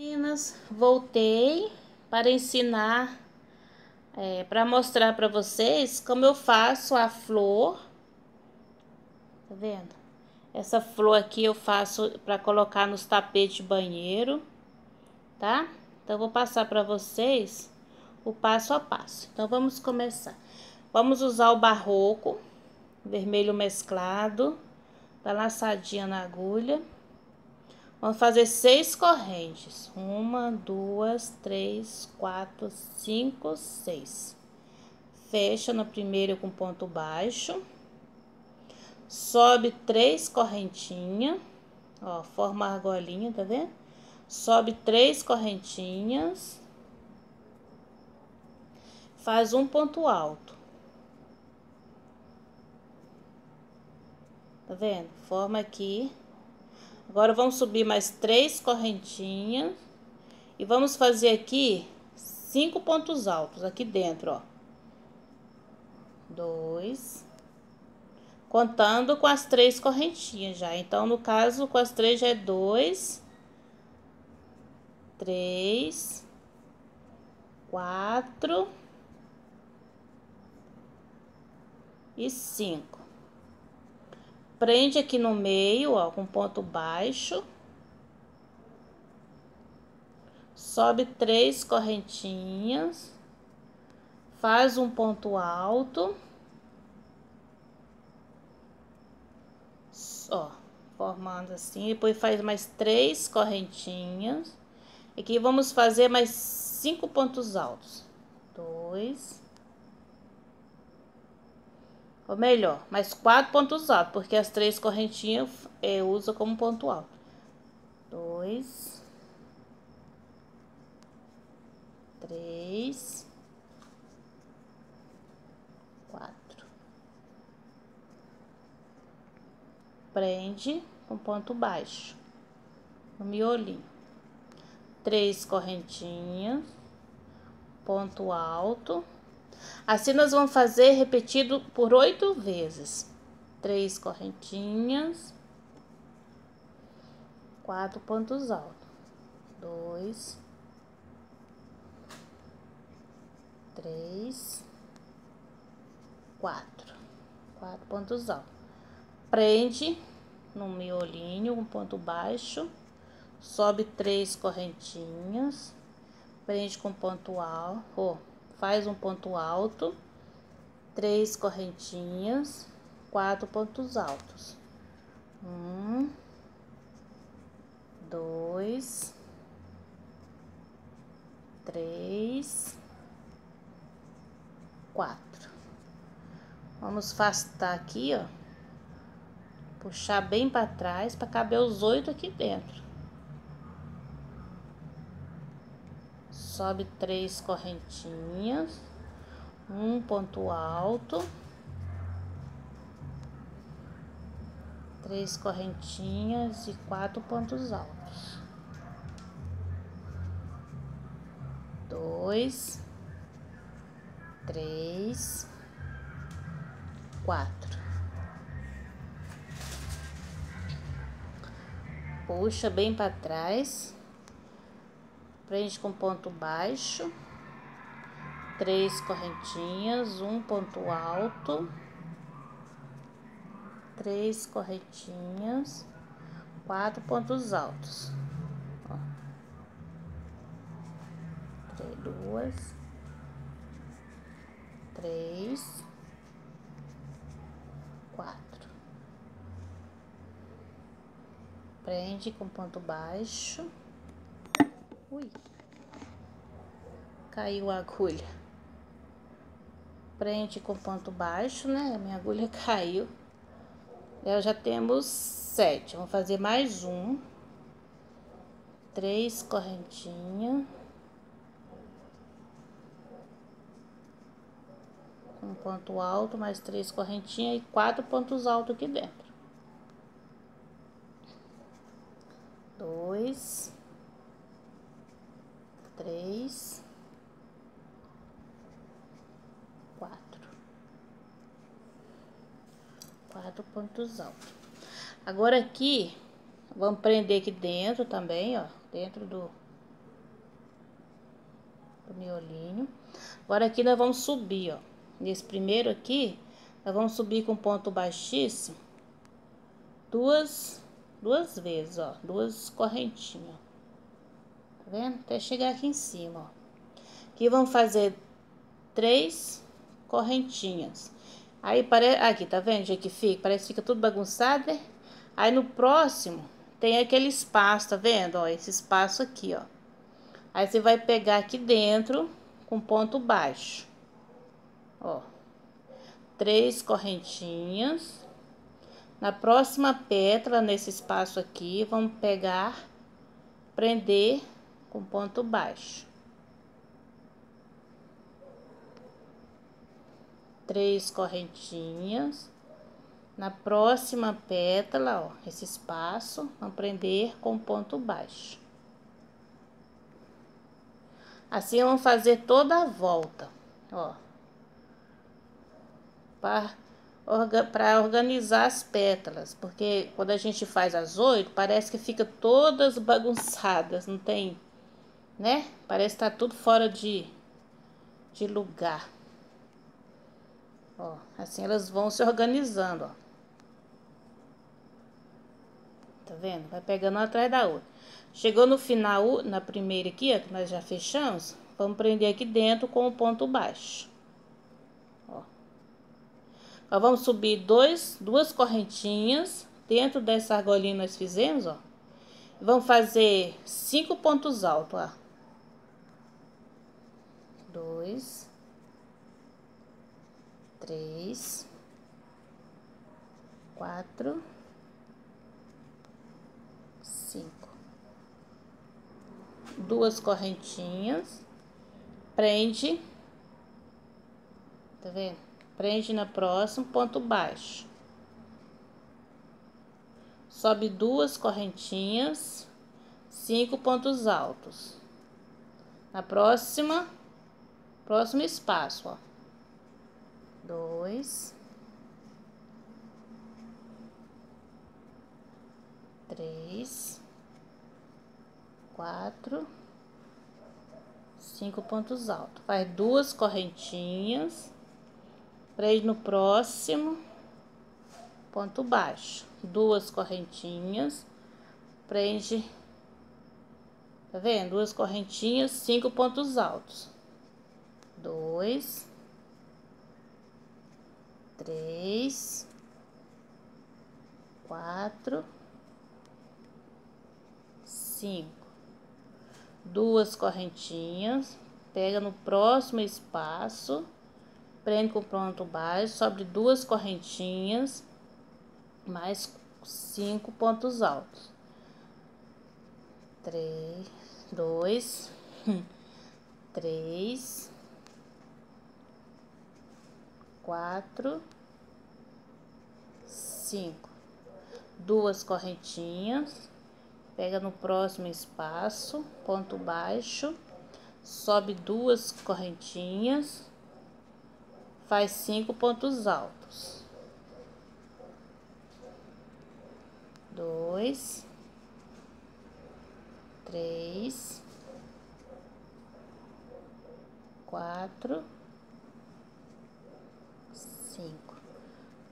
Meninas, voltei para ensinar, é, para mostrar para vocês como eu faço a flor. Tá vendo? Essa flor aqui eu faço para colocar nos tapetes de banheiro, tá? Então, vou passar para vocês o passo a passo. Então, vamos começar. Vamos usar o barroco, vermelho mesclado, da laçadinha na agulha. Vamos fazer seis correntes. Uma, duas, três, quatro, cinco, seis. Fecha na primeira com ponto baixo. Sobe três correntinhas. Ó, forma a argolinha, tá vendo? Sobe três correntinhas. Faz um ponto alto. Tá vendo? Forma aqui Agora, vamos subir mais três correntinhas. E vamos fazer aqui cinco pontos altos aqui dentro, ó. Dois. Contando com as três correntinhas já. Então, no caso, com as três já é dois. Três. Quatro. E cinco prende aqui no meio, ó, com ponto baixo. Sobe três correntinhas. Faz um ponto alto. Ó, formando assim. Depois faz mais três correntinhas. Aqui vamos fazer mais cinco pontos altos. Dois ou melhor, mais quatro pontos altos, porque as três correntinhas eu uso como ponto alto. Dois. Três. Quatro. Prende com ponto baixo no miolinho. Três correntinhas, ponto alto Assim, nós vamos fazer repetido por oito vezes. Três correntinhas. Quatro pontos altos. Dois. Três. Quatro. Quatro pontos altos. Prende no miolinho, um ponto baixo. Sobe três correntinhas. Prende com ponto alto. Faz um ponto alto, três correntinhas, quatro pontos altos. Um, dois, três, quatro. Vamos afastar aqui, ó. Puxar bem para trás para caber os oito aqui dentro. Sobe três correntinhas, um ponto alto, três correntinhas e quatro pontos altos. Dois, três, quatro. Puxa bem para trás prende com ponto baixo, três correntinhas, um ponto alto, três correntinhas, quatro pontos altos. Ó. Três, duas, três, quatro. Prende com ponto baixo. Ui. Caiu a agulha. Prende com ponto baixo, né? Minha agulha caiu. Eu já temos sete. Vamos fazer mais um. Três correntinhas. Um ponto alto, mais três correntinhas e quatro pontos altos aqui dentro. Dois quatro, quatro pontos altos. Agora aqui, vamos prender aqui dentro também, ó, dentro do, do miolinho. Agora aqui nós vamos subir, ó. Nesse primeiro aqui, nós vamos subir com ponto baixíssimo duas, duas vezes, ó. Duas correntinhas, vendo? Até chegar aqui em cima, ó. Aqui vamos fazer três correntinhas. Aí, parece... Aqui, tá vendo, gente, que fica? Parece que fica tudo bagunçado, né? Aí, no próximo, tem aquele espaço, tá vendo? Ó, esse espaço aqui, ó. Aí, você vai pegar aqui dentro com ponto baixo. Ó. Três correntinhas. Na próxima pétala, nesse espaço aqui, vamos pegar, prender com ponto baixo. três correntinhas. Na próxima pétala, ó, esse espaço, vamos prender com ponto baixo. Assim, vamos fazer toda a volta, ó. Para orga, organizar as pétalas, porque quando a gente faz as oito, parece que fica todas bagunçadas, não tem, né? Parece que tá tudo fora de, de lugar. Ó, assim elas vão se organizando, ó. Tá vendo? Vai pegando uma atrás da outra. Chegou no final, na primeira aqui, ó, que nós já fechamos, vamos prender aqui dentro com o ponto baixo. Ó. Ó, vamos subir dois, duas correntinhas dentro dessa argolinha nós fizemos, ó. Vamos fazer cinco pontos altos, ó. Dois três, quatro, cinco. Duas correntinhas, prende, tá vendo? Prende na próxima, ponto baixo. Sobe duas correntinhas, cinco pontos altos. Na próxima, próximo espaço, ó. Dois, três, quatro, cinco pontos altos. Faz duas correntinhas, prende no próximo. Ponto baixo, duas correntinhas, prende, tá vendo? Duas correntinhas, cinco pontos altos. Dois, três, quatro, cinco. Duas correntinhas, pega no próximo espaço, prende com ponto baixo, sobre duas correntinhas, mais cinco pontos altos. Três, dois, três, quatro, cinco. Duas correntinhas, pega no próximo espaço, ponto baixo, sobe duas correntinhas, faz cinco pontos altos. Dois, três, quatro, cinco.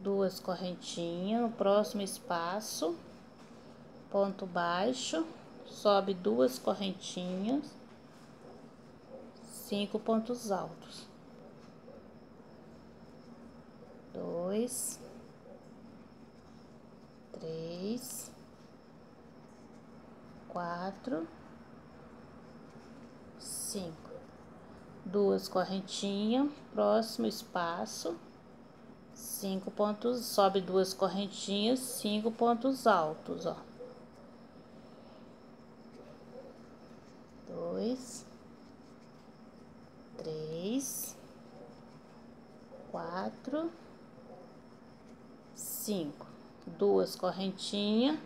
Duas correntinhas no próximo espaço, ponto baixo, sobe duas correntinhas, cinco pontos altos. Dois, três, quatro, cinco. Duas correntinhas, próximo espaço cinco pontos, sobe duas correntinhas, cinco pontos altos, ó. Dois, três, quatro, cinco. Duas correntinhas.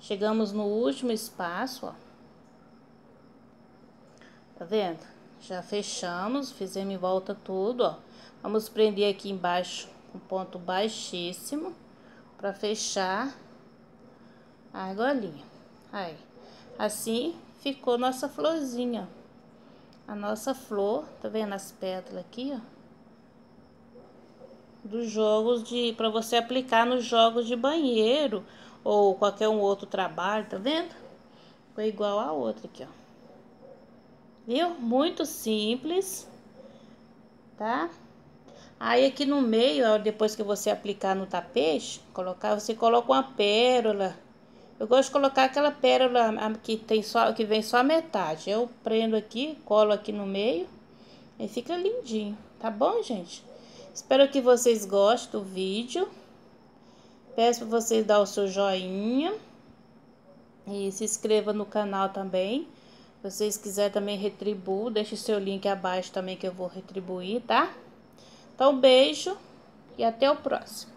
Chegamos no último espaço, ó. Tá vendo? Já fechamos, fizemos em volta tudo, ó. Vamos prender aqui embaixo um ponto baixíssimo para fechar a argolinha. Aí, assim ficou nossa florzinha. a nossa flor, tá vendo as pétalas aqui, ó? Dos jogos de, para você aplicar nos jogos de banheiro ou qualquer um outro trabalho, tá vendo? Foi igual a outra aqui, ó. Viu? Muito simples, tá? Aí aqui no meio, depois que você aplicar no tapete, colocar, você coloca uma pérola. Eu gosto de colocar aquela pérola que tem só que vem só a metade. Eu prendo aqui, colo aqui no meio e fica lindinho, tá bom, gente? Espero que vocês gostem do vídeo. Peço para vocês dar o seu joinha e se inscreva no canal também. Se vocês quiserem também retribuir, deixe seu link abaixo também que eu vou retribuir, tá? Então, beijo e até o próximo.